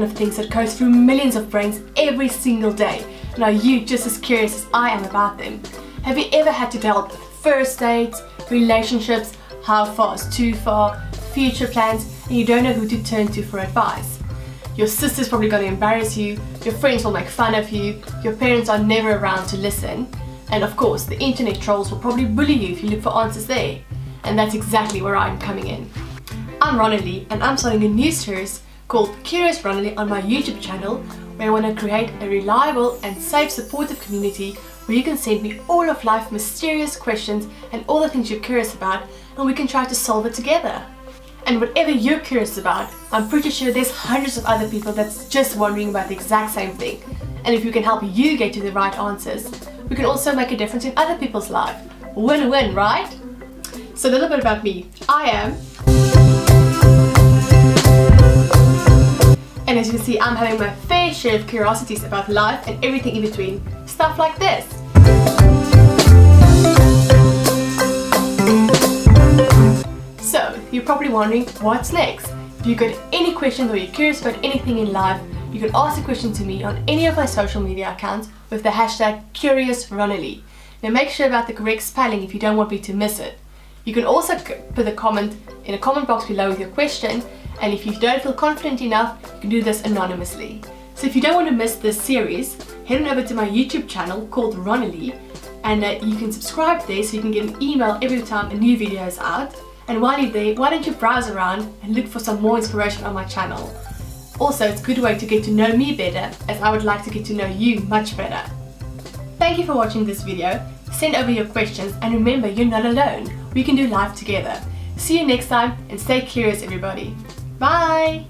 that goes through millions of brains every single day. And are you just as curious as I am about them? Have you ever had to deal with first dates, relationships, how far is too far, future plans, and you don't know who to turn to for advice? Your sister's probably going to embarrass you, your friends will make fun of you, your parents are never around to listen, and of course, the internet trolls will probably bully you if you look for answers there. And that's exactly where I'm coming in. I'm Ronnilie and I'm starting a new series called Curious Ronnilie on my YouTube channel where I want to create a reliable and safe supportive community where you can send me all of life mysterious questions and all the things you're curious about and we can try to solve it together. And whatever you're curious about, I'm pretty sure there's hundreds of other people that's just wondering about the exact same thing. And if we can help you get to the right answers, we can also make a difference in other people's lives. Win-win, right? So a little bit about me. I am And as you can see, I'm having my fair share of curiosities about life and everything in between. Stuff like this. So, you're probably wondering, what's next? If you've got any questions or you're curious about anything in life, you can ask a question to me on any of my social media accounts with the hashtag CuriousRonnilie. Now make sure about the correct spelling if you don't want me to miss it. You can also put a comment in a comment box below with your question and if you don't feel confident enough, you can do this anonymously. So if you don't want to miss this series, head on over to my YouTube channel called Ronnilie and uh, you can subscribe there so you can get an email every time a new video is out. And while you're there, why don't you browse around and look for some more inspiration on my channel. Also, it's a good way to get to know me better as I would like to get to know you much better. Thank you for watching this video. Send over your questions and remember you're not alone. We can do life together. See you next time and stay curious everybody. Bye!